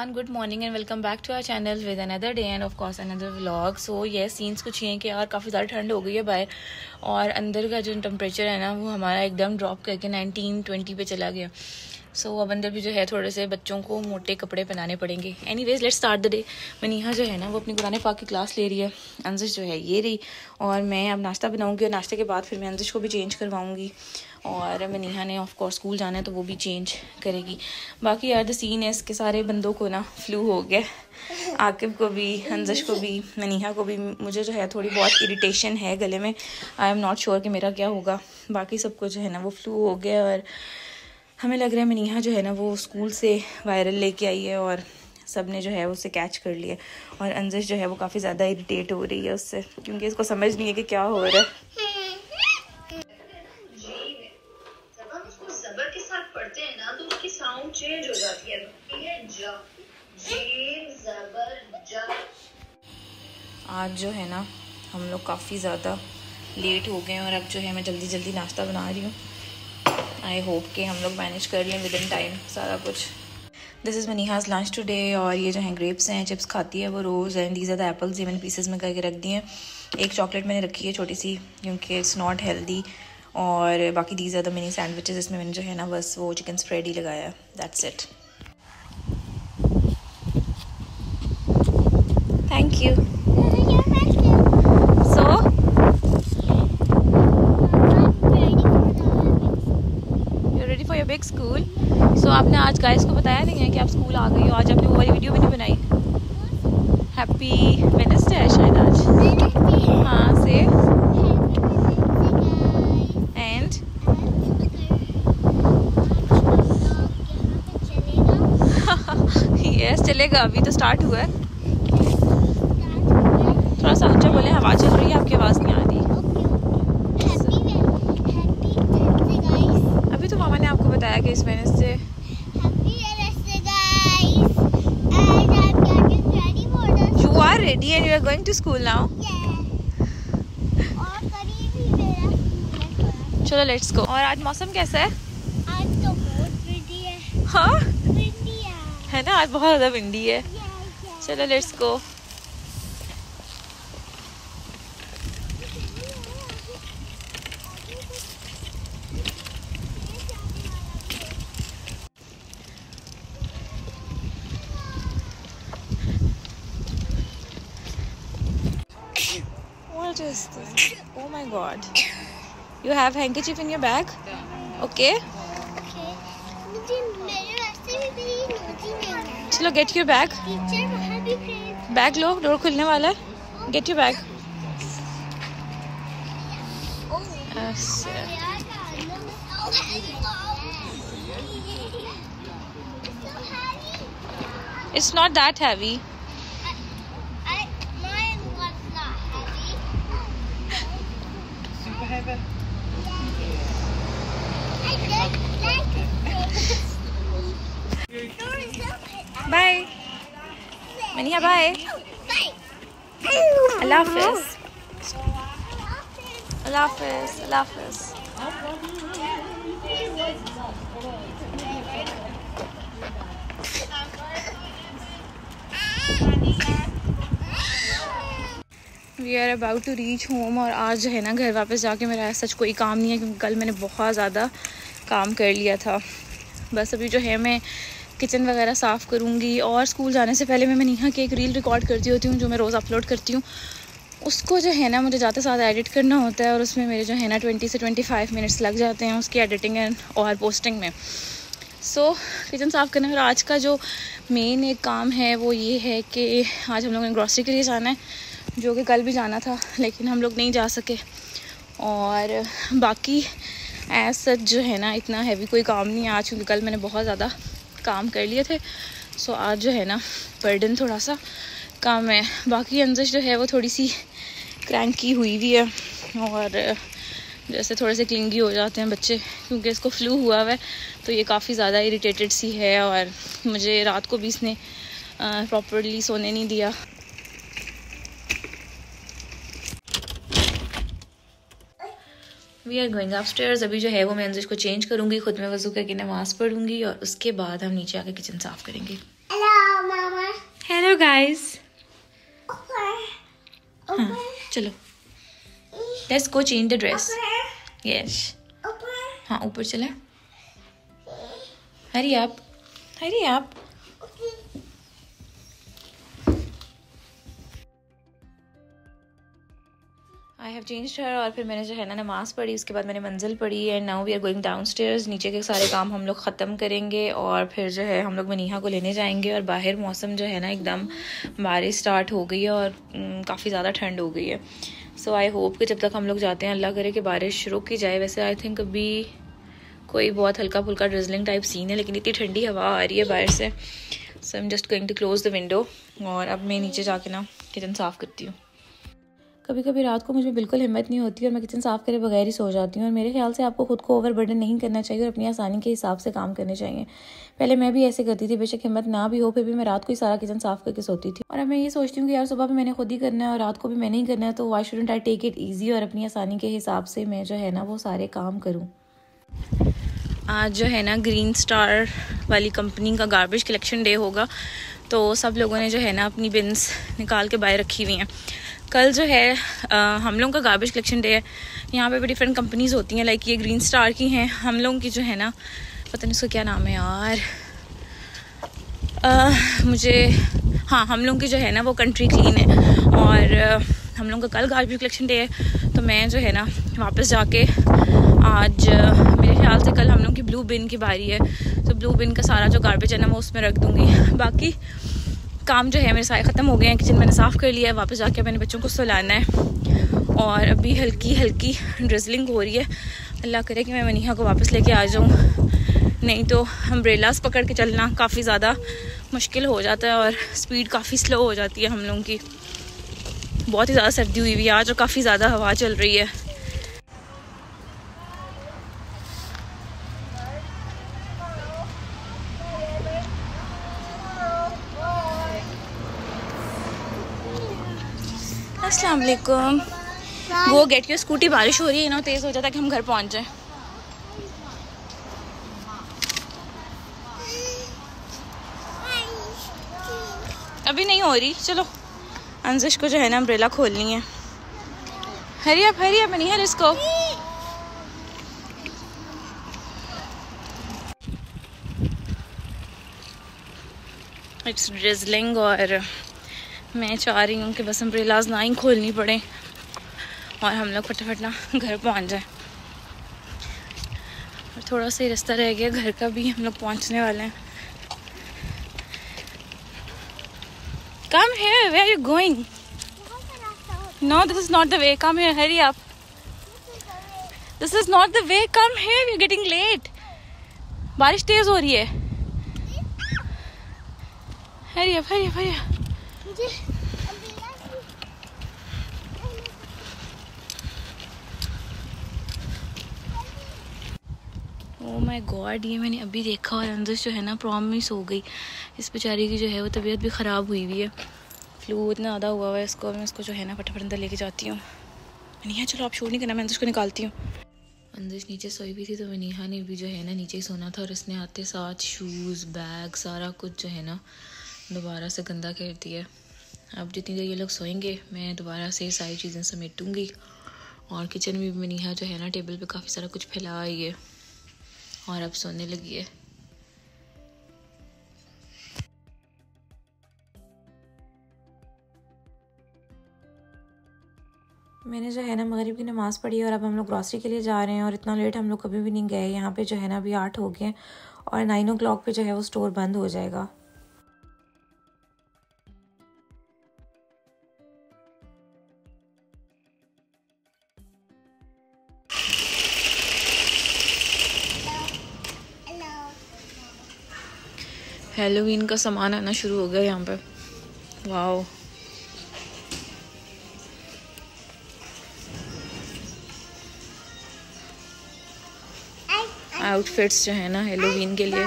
Everyone. Good morning and welcome back to our channel with another day and of course another vlog. So yes scenes कुछ ये हैं कि यार काफ़ी ज़्यादा ठंड हो गई है बाहर और अंदर का जो टेम्परेचर है ना वो हमारा एकदम ड्रॉप करके 19 20 पे चला गया। सो so, अब अंदर भी जो है थोड़े से बच्चों को मोटे कपड़े पहनाने पड़ेंगे। Any ways let start the day Maniha जो है ना वो अपनी कुरान पाक की क्लास ले रही है। अंजिश जो है ये रही और मैं अब नाश्ता बनाऊँगी और नाश्ते के बाद फिर मैं अंजिश को भी चेंज करवाऊँगी। और मनीहा ने ऑफ़ कोर्स स्कूल जाना है तो वो भी चेंज करेगी। बाकी यार द सीन है इसके सारे बंदों को ना फ्लू हो गया। आकिब को भी अंजश को भी, मनीहा को भी। मुझे जो है, थोड़ी बहुत इरिटेशन है गले में। आई एम नॉट श्योर कि मेरा क्या होगा। बाकी सबको जो है ना, वो फ्लू हो गया और हमें लग रहा है मनीहा जो है ना, वो स्कूल से वायरल लेके आई है और सबने जो है, उसे कैच कर लिया और अंजश जो है, वो काफ़ी ज़्यादा इरिटेट हो रही है उससे, क्योंकि इसको समझ नहीं है कि क्या हो रहा है। आज जो है ना, हम लोग काफ़ी ज़्यादा लेट हो गए हैं और अब जो है मैं जल्दी जल्दी नाश्ता बना रही हूँ। आई होप कि हम लोग मैनेज कर लें विद इन टाइम सारा कुछ। This is Maniha's lunch today और ये जो है ग्रेप्स हैं चिप्स खाती है वो रोज़ and these are the apples ये मैंने पीसेस में करके रख दिए हैं। एक चॉकलेट मैंने रखी है छोटी सी, क्योंकि इट्स नॉट हेल्दी और बाकी these are the mini sandwiches इसमें मैंने जो है ना बस वो चिकन स्प्रेड ही लगाया है। That's it thank you so you ready for your big school so आपने आज गाइस को बताया नहीं है कि आप स्कूल आ गई हो, आज आपने वो वाली वीडियो भी नहीं बनाई? हैप्पी वेडनेसडे है शायद आज। हाँ से एंड यस चलेगा, अभी तो स्टार्ट हुआ है। थोड़ा सा ऊँचा बोले, हवा चल रही है आपकी आवाज़ नहीं आ रही अभी तो मामा ने आपको बताया कि इस Wednesday you are ready and you are going to school now चलो लेट्स गो और आज मौसम कैसा है? हाँ। है। ना? आज बहुत ज़्यादा विंडी है। चलो let's go What is this? Oh my god. You have handkerchief in your bag? Okay. चलो गेट योर बैग बैग लो डोर खुलने वाला है get your bag it's not that heavy Bye Maniya bye अल्लाह हाफिज अल्लाह हाफिज अल्लाह हाफिज we are about to reach home और आज जो है ना घर वापस जाके मेरा सच कोई काम नहीं है क्योंकि कल मैंने बहुत ज़्यादा काम कर लिया था। बस अभी जो है मैं किचन वगैरह साफ़ करूँगी और स्कूल जाने से पहले मैं मनीहा की एक रील रिकॉर्ड करती होती हूँ जो मैं रोज़ अपलोड करती हूँ। उसको जो है ना मुझे ज़्यादा से ज़्यादा एडिट करना होता है और उसमें मेरे जो है ना ट्वेंटी से ट्वेंटी फाइव मिनट्स लग जाते हैं उसकी एडिटिंग एंड और पोस्टिंग में। सो so, किचन साफ़ करने और आज का जो मेन एक काम है वो ये है कि आज हम लोगों ने ग्रॉसरी के लिए जाना है जो कि कल भी जाना था लेकिन हम लोग नहीं जा सके। और बाकी एज सच जो है ना, इतना हैवी कोई काम नहीं है। आज क्योंकि कल मैंने बहुत ज़्यादा काम कर लिए थे। सो आज जो है ना बर्डन थोड़ा सा कम है। बाकी अंजश जो है, वो थोड़ी सी क्रैंकी हुई हुई है। और, जैसे थोड़े से क्लिंगी हो जाते हैं बच्चे, क्योंकि इसको फ्लू हुआ हुआ है तो ये काफ़ी ज़्यादा इरिटेटेड सी है। और मुझे रात को भी इसने प्रॉपरली सोने नहीं दिया। वी आर गोइंग अपस्टेयर्स अभी जो है वो मैं अंजुश को चेंज करूँगी खुद में वज़ू करके नमाज़ पढ़ूँगी और उसके बाद हम नीचे आके किचन साफ़ करेंगे। हेलो गाइस हाँ चलो। Let's go change the dress yes हाँ ऊपर चले। हरी आप। हरी आप। आई हैव चेंज हर और फिर मैंने जो है ना नमाज़ पढ़ी, उसके बाद मैंने मंजिल पढ़ी and now we are going downstairs नीचे के सारे काम हम लोग ख़त्म करेंगे और फिर जो है हम लोग मनीहा को लेने जाएँगे और बाहर मौसम जो है ना एकदम बारिश स्टार्ट हो गई है और काफ़ी ज़्यादा ठंड हो गई है। सो आई होप कि जब तक हम लोग जाते हैं, अल्लाह करे कि बारिश रुक ही जाए। वैसे आई थिंक अभी कोई बहुत हल्का फुल्का ड्रिजलिंग टाइप सीन है, लेकिन इतनी ठंडी हवा आ रही है बाहर से। So I am just going to close the window और अब मैं नीचे जाके ना किचन साफ़ करती हूँ। कभी कभी रात को मुझे बिल्कुल हिम्मत नहीं होती और मैं किचन साफ़ करे बगैर ही सो जाती हूँ। और मेरे ख्याल से आपको खुद को ओवर बर्डन नहीं करना चाहिए और अपनी आसानी के हिसाब से काम करने चाहिए। पहले मैं भी ऐसे करती थी, बेशक हिम्मत ना भी हो, फिर भी मैं रात को ही सारा किचन साफ़ करके सोती थी। और अब मैं ये सोचती हूँ कि यार सुबह भी मैंने खुद ही करना है और रात को भी मैंने ही करना है तो why shouldn't I take it easy और अपनी आसानी के हिसाब से मैं जो है ना वो सारे काम करूँ? आज जो है ना ग्रीन स्टार वाली कंपनी का गार्बेज कलेक्शन डे होगा तो सब लोगों ने जो है ना अपनी बिन्स निकाल के बाहर रखी हुई हैं। कल जो है आ, हम लोगों का गार्बेज कलेक्शन डे है। यहाँ पे भी डिफरेंट कंपनीज़ होती हैं लाइक ये ग्रीन स्टार की हैं। हम लोगों की जो है ना पता नहीं उसका क्या नाम है यार। आ, मुझे हाँ हम लोगों की जो है ना वो कंट्री क्लीन है। और आ, हम लोगों का कल गार्बेज कलेक्शन डे है। तो मैं जो है ना वापस जाके आज मेरे ख्याल से कल हम लोग की ब्लू बिन की बारी है। तो ब्लू बिन का सारा जो गार्बेज है ना मैं उसमें रख दूँगी। बाकी काम जो है मेरे सारे ख़त्म हो गए हैं, किचन मैंने साफ़ कर लिया है, वापस जाके मैंने बच्चों को सुलाना है। और अभी हल्की हल्की ड्रिजलिंग हो रही है। अल्लाह करे कि मैं मनीहा को वापस लेके आ जाऊँ। नहीं तो अम्ब्रेलास पकड़ के चलना काफ़ी ज़्यादा मुश्किल हो जाता है और स्पीड काफ़ी स्लो हो जाती है हम लोगों की। बहुत ही ज़्यादा सर्दी हुई हुई है आज और काफ़ी ज़्यादा हवा चल रही है। अस्सलाम वालेकुम गो गेट योर स्कूटी बारिश हो रही है ना तेज़ हो जाता है कि हम घर पहुँच जाए। अभी नहीं हो रही, चलो। अंजिश को जो है ना अम्ब्रेला खोलनी है। हरी अप हरी अप नहीं, हर इसको। इट्स ड्रिजलिंग और मैं चाह रही हूँ कि बस अम्ब्रेलाज ना ही खोलनी पड़े और हम लोग फटाफट ना घर पहुँच जाए। और थोड़ा सा ही रास्ता रह गया, घर का भी हम लोग पहुँचने वाले हैं। Come here where are you going no this is not the way come here hurry up this is not the way come here you getting late बारिश तेज हो रही है। हरी आप हरी आप हरी आप मुझे अम्ब्रेला की- ओ माय गॉड ये मैंने अभी देखा और अंदर जो है ना प्रॉमिस हो गई। इस बेचारी की जो है वो तबीयत भी ख़राब हुई हुई है। फ्लू इतना ज़्यादा हुआ हुआ है इसको, मैं इसको जो है ना फटाफट अंदर लेके जाती हूँ। नहीं, चलो आप शोर नहीं करना, मैं अंदर को निकालती हूँ। अंदर नीचे सोई भी थी तो वनीहा ने भी जो है ना नीचे ही सोना था और इसने आते साथ शूज़ बैग सारा कुछ जो है ना दोबारा से गंदा कर दिया। अब जितनी देर ये लोग सोएँगे, मैं दोबारा से सारी चीज़ें समेटूँगी और किचन में भी मनीहा जो है ना टेबल पे काफ़ी सारा कुछ फैला है। और अब सोने लगी है। मैंने जो है ना मगरिब की नमाज़ पढ़ी और अब हम लोग ग्रॉसरी के लिए जा रहे हैं और इतना लेट हम लोग कभी भी नहीं गए। यहाँ पे जो है ना अभी आठ हो गए और नाइन ओ क्लॉक पर जो है वो स्टोर बंद हो जाएगा। हेलोवीन का सामान आना शुरू हो गया यहाँ पे। वाओ आउटफिट्स जो है ना हेलोवीन के लिए.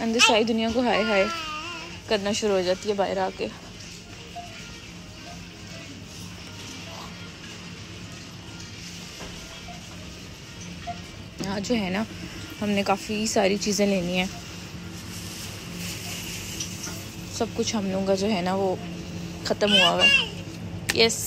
अंदर सारी दुनिया को हाय हाय करना शुरू हो जाती है बाहर आके। आज जो है ना, हमने काफ़ी सारी चीज़ें लेनी है। सब कुछ हम लोगों का जो है ना, वो ख़त्म हुआ हुआ है। Yes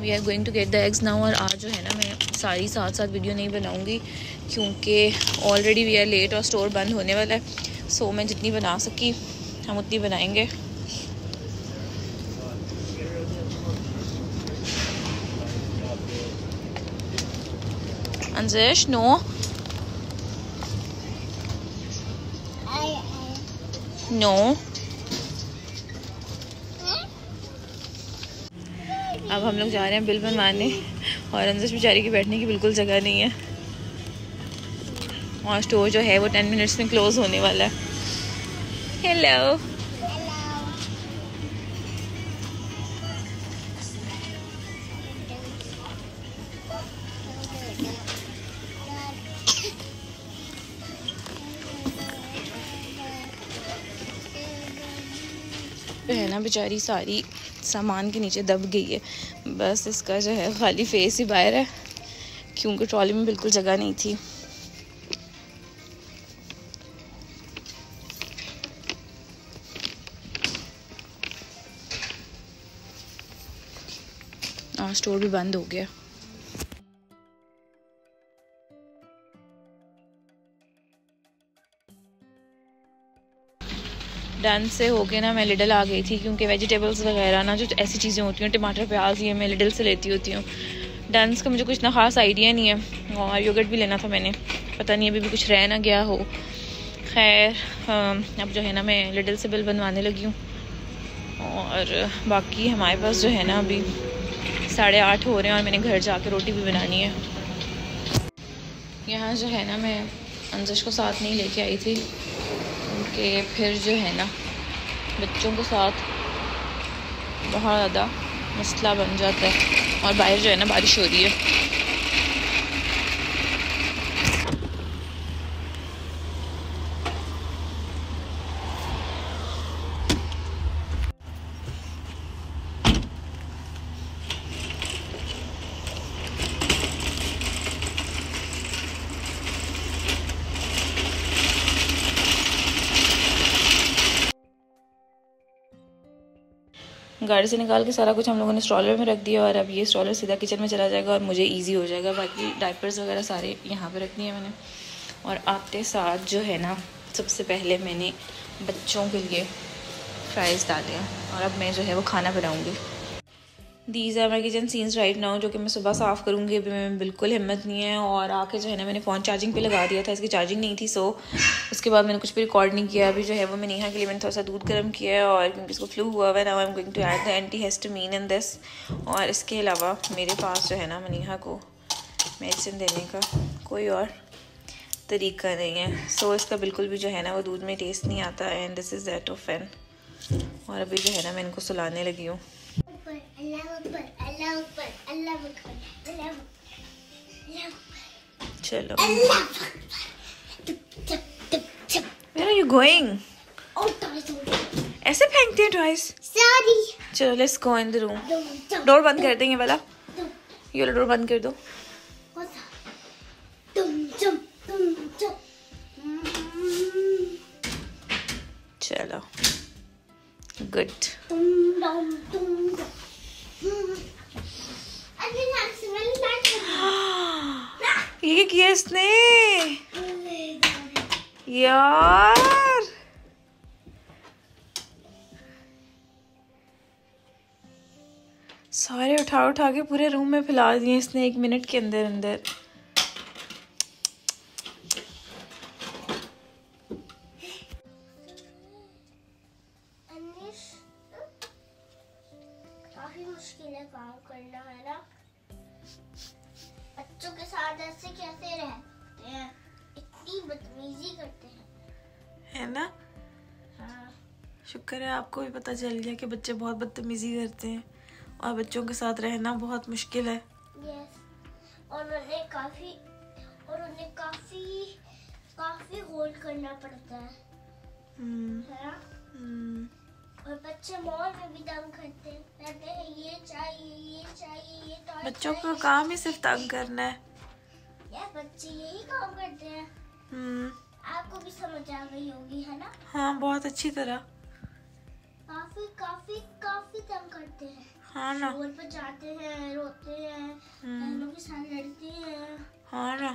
we are going to get the eggs now और आज जो है ना, मैं सारी साथ साथ वीडियो नहीं बनाऊँगी। क्योंकि ऑलरेडी वी आर लेट और स्टोर बंद होने वाला है। सो मैं जितनी बना सकी, हम उतनी बनाएँगे। अंजेश नो नो अब हम लोग जा रहे हैं बिल बनवाने और अंदर बेचारी की बैठने की बिल्कुल जगह नहीं है। और स्टोर जो है वो टेन मिनट्स में क्लोज होने वाला है। हेलो है ना, बेचारी सारी सामान के नीचे दब गई है। बस इसका जो है खाली फेस ही बाहर है। क्योंकि ट्रॉली में बिल्कुल जगह नहीं थी। स्टोर भी बंद हो गया। डन से होके ना, मैं लिडल आ गई थी क्योंकि वेजिटेबल्स वगैरह ना, जो ऐसी चीज़ें होती हैं, टमाटर, प्याज, ये मैं लिडल से लेती होती हूँ। डांस का मुझे कुछ ना ख़ास आइडिया नहीं है। और योगर्ट भी लेना था मैंने। पता नहीं अभी भी कुछ रह ना गया हो। खैर अब जो है ना, मैं लिडल से बिल बनवाने लगी हूँ। और बाकी हमारे पास जो है ना अभी साढ़े आठ हो रहे हैं और मैंने घर जाके रोटी भी बनानी है। यहाँ जो है ना, मैं अंजश को साथ नहीं लेके आई थी क्योंकि फिर जो है ना, बच्चों के साथ बहुत ज़्यादा मसला बन जाता है और बाहर जो है ना, बारिश हो रही है। गाड़ी से निकाल के सारा कुछ हम लोगों ने स्ट्रॉलर में रख दिया और अब ये स्ट्रॉलर सीधा किचन में चला जाएगा और मुझे ईजी हो जाएगा। बाकी डाइपर्स वगैरह सारे यहाँ पर रख दिए मैंने। और आपके साथ जो है ना, सबसे पहले मैंने बच्चों के लिए फ्राइज़ डाले और अब मैं जो है वो खाना बनाऊँगी। These are my kitchen scenes right now जो कि मैं सुबह साफ़ करूँगी अभी मैं बिल्कुल हिम्मत नहीं है और आके जो है ना मैंने फ़ोन चार्जिंग पे लगा दिया था इसकी चार्जिंग नहीं थी सो उसके बाद मैंने कुछ भी रिकॉर्ड नहीं किया अभी जो है वो मैं नेहा के लिए मैंने थोड़ा सा दूध गर्म किया है और क्योंकि इसको फ्लू हुआ है now I am going to add the antihistamine in this और इसके अलावा मेरे पास जो है ना मनीहा को मेडिसिन देने का कोई और तरीका नहीं है। सो so, इसका बिल्कुल भी जो है ना वो दूध में टेस्ट नहीं आता and this is that of an और अभी जो है ना मैं इनको सुलाने लगी हूँ। चलो। Where are you going? ऐसे फेंकते हैं चलो let's go in the room door बंद कर देंगे वाला। ये डोर बंद कर दो। चलो। गुड ये किया इसने? यार। सारे उठा उठा के पूरे रूम में फैला दिए इसने एक मिनट के अंदर अंदर आपको भी पता चल गया कि बच्चे बहुत बदतमीजी करते हैं और बच्चों के साथ रहना बहुत मुश्किल है। यस और उन्हें काफ़ी और उन्हें काफ़ी काफ़ी होल्ड करना पड़ता है। हम्म, है हम्म, और बच्चे मॉल में भी तंग करते हैं। कहते हैं ये चाहिए ये चाहिए ये toy बच्चों का काम ही सिर्फ़ तंग करना है। यार बच्चे यही काम करते हैं। हम्म, आपको भी समझ आ गई होगी है ना? हाँ बहुत अच्छी तरह। काफ़ी काफ़ी काफ़ी तंग करते हैं। हाँ ना। स्कूल पर जाते हैं रोते हैं के साथ हैं। हाँ ना।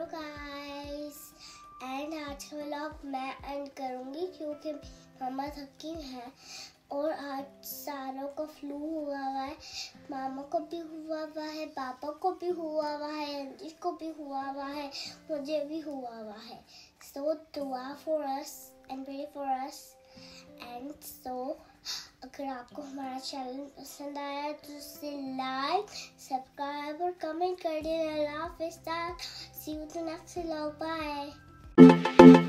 हेलो गाइस एंड आज का व्लॉग मैं एंड करूँगी क्योंकि मामा थकी है और आज सारों को फ्लू हुआ हुआ है। मामा को भी हुआ हुआ है, पापा को भी हुआ हुआ है अंजिश को भी हुआ हुआ है, मुझे भी हुआ हुआ है। सो दुआ for us and pray for us and so अगर आपको हमारा चैनल पसंद आया तो उसे लाइक सब्सक्राइब और कमेंट कर देना see you the next vlog bye